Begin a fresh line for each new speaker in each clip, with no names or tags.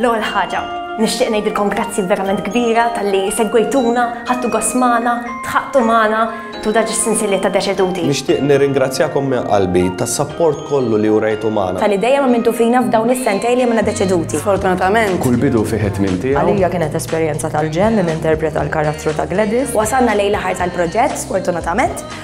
L-ewwel ħaġa, nixtieq ngħidilkom grazzi verament kbira talli segwejtuna, ħadtu gost magħna, tħaqqtu magħna tu daġ is-sinsilja ta' deċeduti.
Nixtieq nirringrazzjakom minn qalbi tas-sapport kollu li urejtu magħna.
Talli dejjem għamiltu fina f'dawn is-sentej li għamilna deċeduti.
Sfortunatament.
Kull bidu fih minn tiegħu.
Għalija kienet esperjenza tal-ġen li ninterpreta l-karattru ta' Gladys.
Wasalna lejn l-aħħar tal-proġett, sfortunatament.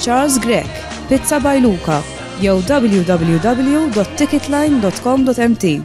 Charles Grech, Pizza by Luca jew www.ticketline.com.mt.